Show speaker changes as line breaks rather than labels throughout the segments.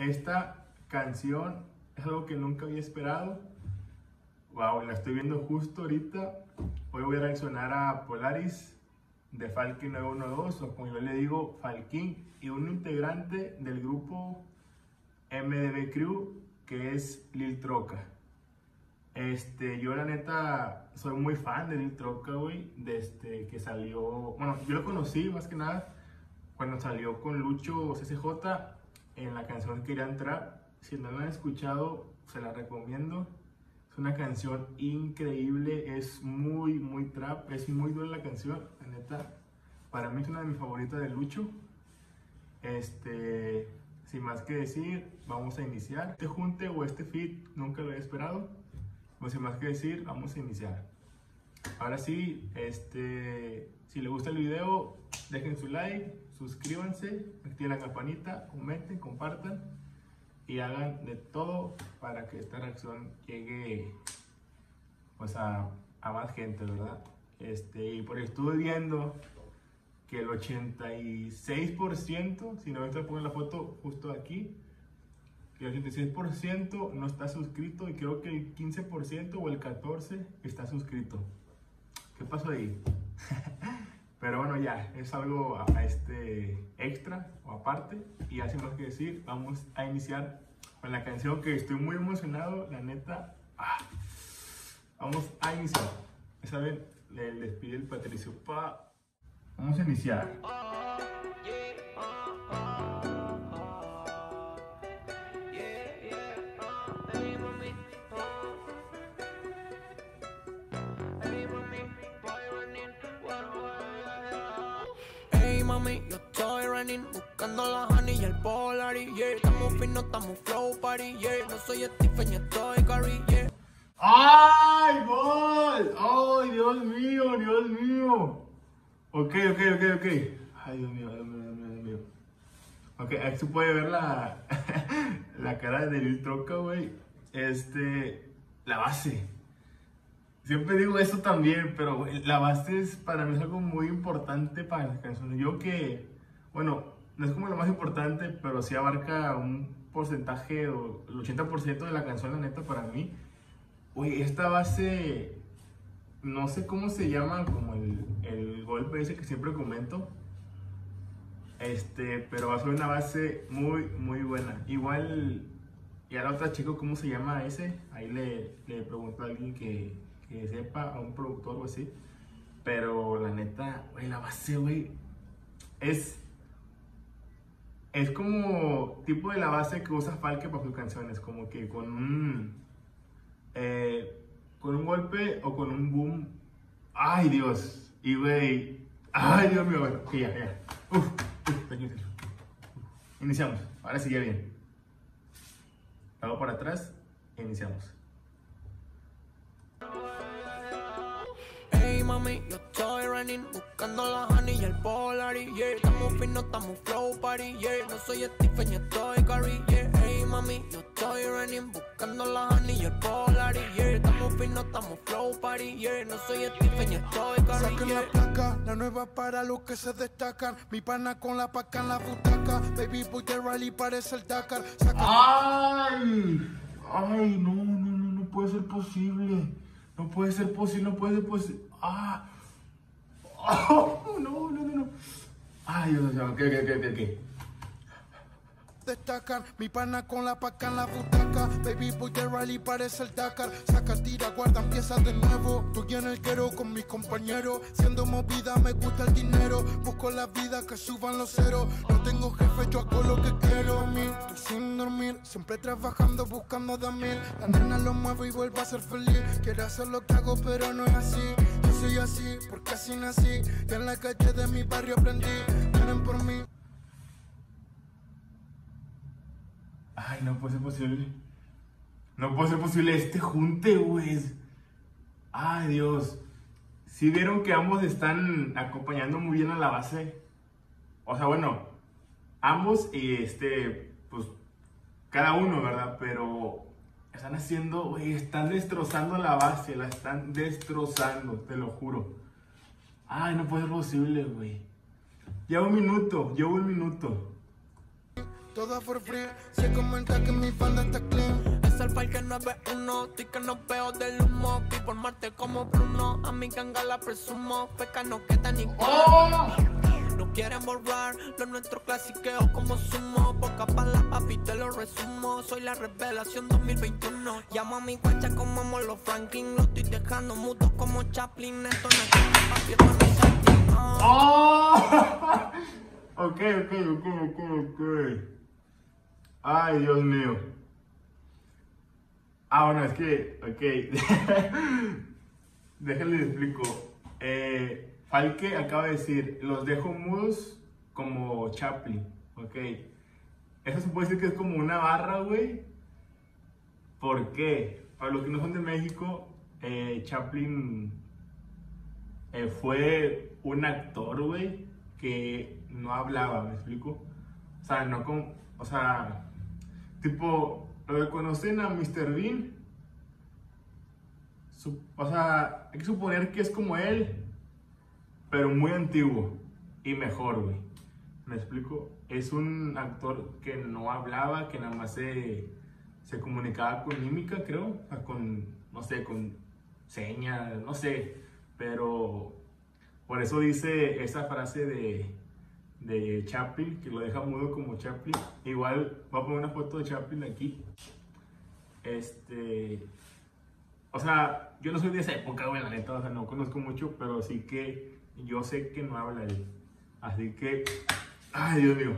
esta canción es algo que nunca había esperado. Wow, la estoy viendo justo ahorita. Hoy voy a reaccionar a Polaris de Falkin 912, o como yo le digo, Falkin, y un integrante del grupo MDB Crew, que es Lil Troca. Este, yo la neta soy muy fan de Lil Troca, güey, desde que salió, bueno, yo lo conocí más que nada cuando salió con Lucho CCJ en la canción Querían Trap. Si no la han escuchado, se la recomiendo. Es una canción increíble, es muy, muy trap, es muy buena la canción, la neta. Para mí es una de mis favoritas de Lucho. Este, sin más que decir, vamos a iniciar. Este junte o este feed nunca lo he esperado. Pues sin más que decir, vamos a iniciar. Ahora sí, este, si les gusta el video, dejen su like, suscríbanse, activen la campanita, comenten, compartan y hagan de todo para que esta reacción llegue pues a, a más gente, ¿verdad? Este, y por estuve viendo que el 86%, si no me poner la foto justo aquí, que el 86% no está suscrito y creo que el 15% o el 14% está suscrito. ¿Qué pasó ahí? Pero bueno, ya, es algo a, este extra o aparte. Y así más que decir, vamos a iniciar con la canción que estoy muy emocionado, la neta. Ah, vamos a iniciar. ¿Saben? Le despide el Patricio. Pa. Vamos a iniciar.
Mami, yo estoy running, buscando la honey y el Polaris, yeah. Estamos fino, estamos flow party, yeah. No soy Stephen, yo estoy Curry, yeah.
¡Ay, gol! ¡Ay, Dios mío, Dios mío! Ok, ok, ok, ok. Ay, Dios mío, Dios mío, Dios mío, Dios mío. Ok, aquí se puede ver la, la cara de Lil Troca, güey. Este, la base. Siempre digo eso también, pero la base es para mí es algo muy importante para las canciones. Yo que, bueno, no es como lo más importante, pero sí abarca un porcentaje o el 80% de la canción, la neta, para mí. Güey, esta base, no sé cómo se llama, como el, el golpe ese que siempre comento. Este, pero va a ser una base muy, muy buena. Igual, y a la otra chico, ¿cómo se llama ese? Ahí le, le pregunto a alguien que, que sepa, a un productor o así. Pero la neta, güey, la base, güey, es. Es como tipo de la base que usa Falke para sus canciones, como que con un. Eh, con un golpe o con un boom. Ay, Dios. Y, güey. Ay, Dios mío, bueno, que ya, ya. Uf, uf, Iniciamos. Ahora sí, ya bien. Hago para atrás iniciamos.
Mami, yo estoy running, buscando la honey y el Polaris, yeah. Estamos fino, estamos flow party, yeah. No soy Stephen, yo estoy Curry, yeah. Hey mami, yo estoy running, buscando la honey y el Polaris, yeah. Estamos fino, estamos flow party, yeah. No soy Stephen, yo estoy Curry,
Saquen
yeah.
la placa, la nueva para los que se destacan. Mi pana con la paca en la butaca. Baby boy de rally parece el Dakar. Saca
¡Ay! ¡Ay, no, no, no, no puede ser posible! No puede ser posible, no puede ser posible. ¡Ah! ¡Oh, no, no, no, no! ¡Ay, Dios mío! Ok, ok, ok, ok.
Destacan. Mi pana con la paca en la butaca. Baby boy de rally parece el Dakar. Saca, tira, guarda, empieza de nuevo. Estoy en el quero con mis compañeros. Siendo movida, me gusta el dinero. Busco la vida que suban los ceros. No tengo jefe, yo hago lo que quiero. Mi, estoy sin dormir, siempre trabajando, buscando de mil. La nena lo muevo y vuelvo a ser feliz. Quiero hacer lo que hago, pero no es así. Yo soy así, porque así nací. Y en la calle de mi barrio aprendí. Vienen por mí.
Ay, no puede ser posible. No puede ser posible este junte, güey. Ay, Dios. Si vieron que ambos están acompañando muy bien a la base. O sea, bueno, ambos y este, pues, cada uno, ¿verdad? Pero están haciendo, güey, están destrozando la base, la están destrozando, te lo juro. Ay, no puede ser posible, güey. Llevo un minuto, llevo un minuto.
Toda for free. Se comenta que mi banda está clean.
Es el parque 9-1, estoy que no veo del humo. Vi por Marte como Bruno, a mi ganga la presumo. Peca no queda ni No quieren borrar lo nuestro clasiqueo como sumo. Boca pa' la papi, te lo resumo. Soy la revelación 2021. Llamo a mi guacha como Molo Franklin. Lo estoy dejando mudo como Chaplin. Esto no es como papi, esto no es Chaplin. Ah.
¡Oh! ok, ok, ok, ok, ok. Ay, Dios mío. Ah, bueno, es que, ok. Déjenle explico. Eh, Falke acaba de decir, los dejo mudos como Chaplin, ok. Eso se puede decir que es como una barra, güey. ¿Por qué? Para los que no son de México, eh, Chaplin eh, fue un actor, güey, que no hablaba, ¿me explico? O sea, no con, o sea, tipo, lo que conocen a Mr. Bean, o sea, hay que suponer que es como él, pero muy antiguo y mejor, güey. ¿Me explico? Es un actor que no hablaba, que nada más se, se comunicaba con mímica, creo, con, no sé, con señas, no sé, pero por eso dice esa frase de, de Chaplin, que lo deja mudo como Chaplin. Igual voy a poner una foto de Chaplin aquí. Este, o sea, yo no soy de esa época, güey, la neta, o sea, no conozco mucho, pero sí que yo sé que no habla él. Así que, ay, Dios mío.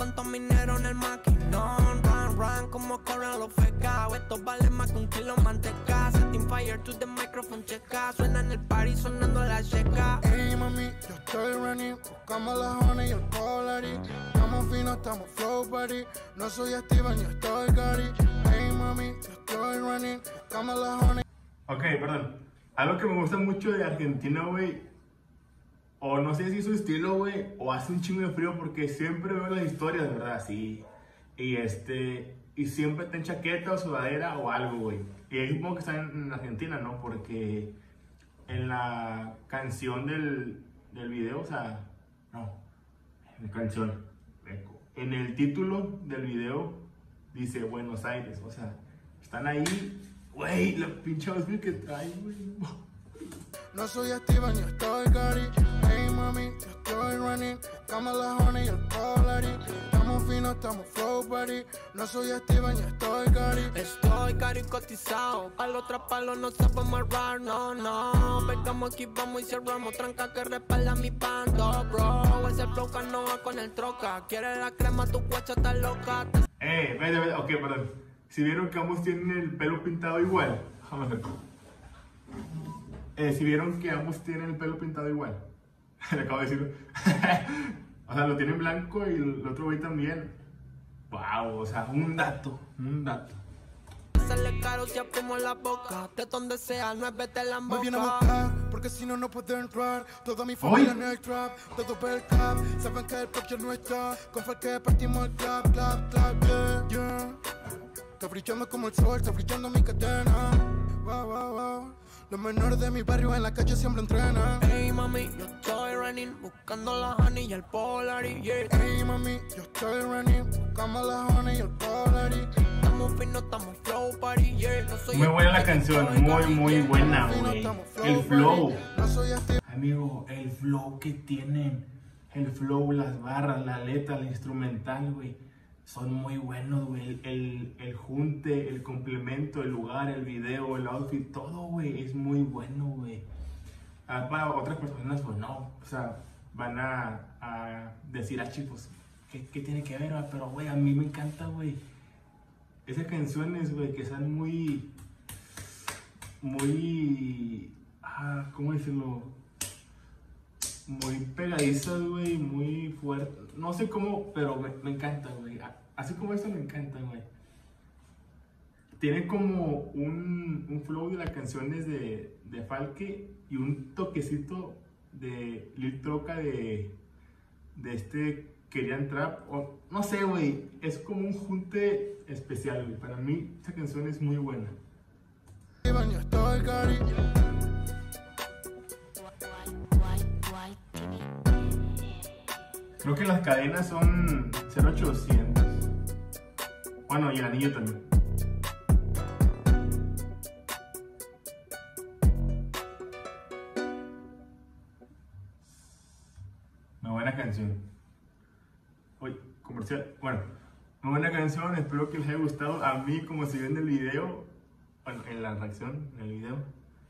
Cuántos mineros en el maquinón, run, run, como corren los fecados. Esto vale más que un kilo de manteca. Setting fire to the microphone, checa. Suena en el party sonando la checa.
Ey, mami, yo estoy running. Buscamos la honey y el polary. Estamos finos, estamos flow buddy. No soy Steven, yo estoy Gary. Ey, mami, yo estoy running. Buscamos la honey.
Ok, perdón. Algo que me gusta mucho de Argentina, güey. O no sé si es su estilo, güey. O hace un chingo de frío porque siempre veo las historias, ¿verdad? Así. Y este. Y siempre está chaqueta o sudadera o algo, güey. Y ahí supongo que está en, en Argentina, ¿no? Porque en la canción del, del video, o sea. No. En la canción. En el título del video dice Buenos Aires. O sea, están ahí. Güey, la pinche outfit que trae, güey.
No soy Steven, yo estoy Gary. Ey, mami, yo estoy running. Buscamos la honey y el polary. Estamos finos, estamos flow buddy. No soy Steven, yo estoy Gary.
Estoy caricotizado, palo tras palo no sabemos errar, no, no Pegamos aquí, vamos y cerramos, tranca que respalda mi bando, bro Ese flow no va con el troca, quiere la crema, tu guacha está loca
Eh, vete, vete. Ok, perdón. Si vieron que ambos tienen el pelo pintado igual. Déjame ver. Eh, si vieron que ambos tienen el pelo pintado igual. Le acabo de decir. o sea, lo tienen blanco y el otro güey también. Wow, o sea, un dato, un dato.
Sale caro si abrimos la boca, de donde sea, no es vete la
Muy bien a buscar, porque si no, no puedo entrar. Toda mi familia en el trap, todo per el cap. Saben que el ya no está. Con fue que partimos el clap, clap, clap, yeah, yeah. Está brillando como el sol, está brillando mi cadena. Los menores de mi barrio en la calle siempre entrenan.
Hey mami, yo estoy running, buscando la honey y el polary, yeah
Ey, mami, yo estoy running. Buscamos la honey y el polary.
Estamos finos, estamos flow party, yeah No soy
Muy buena la
el
canción, muy, muy
yeah.
buena,
Fino,
güey. El flow.
No soy Steve.
Amigo, el flow que tienen, el flow, las barras, la letra, la instrumental, güey, son muy buenos, güey. El, el, el junte, el complemento, el lugar, el video, el outfit, todo, güey, es muy bueno, güey. Ah, para otras personas, pues no, o sea, van a, a decir, ah, chicos, ¿qué, qué tiene que ver? va?" Pero, güey, a mí me encanta, güey. Esas canciones, güey, que son muy, muy, ah, ¿cómo decirlo? Muy pegadizas, güey, muy fuerte. No sé cómo, pero me, me encanta, güey. Así como esto me encanta, güey. Tiene como un, un flow de las canciones de, de Falke y un toquecito de Lil Troca de, de este Querían Trap. O, no sé, güey. Es como un junte especial, güey. Para mí, esta canción es muy buena. Creo que las cadenas son 0800. Bueno, y el anillo también. Una buena canción. Uy, comercial. Bueno, una buena canción. Espero que les haya gustado. A mí, como se ve en el video, bueno, en la reacción, en el video,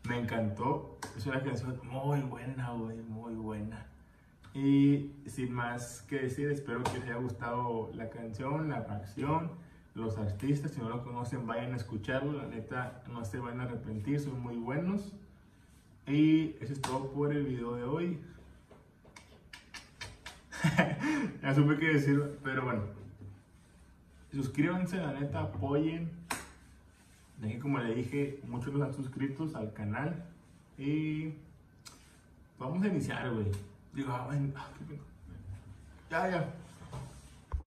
me encantó. Es una canción muy buena, güey, muy buena. Y sin más que decir, espero que les haya gustado la canción, la reacción, los artistas. Si no lo conocen, vayan a escucharlo. La neta, no se van a arrepentir, son muy buenos. Y eso es todo por el video de hoy. ya supe qué decir, pero bueno. Suscríbanse, la neta, apoyen. Como le dije, muchos no están suscritos al canal. Y vamos a iniciar, güey. Digo, ah, ven, ah, qué pena. Ya, ya.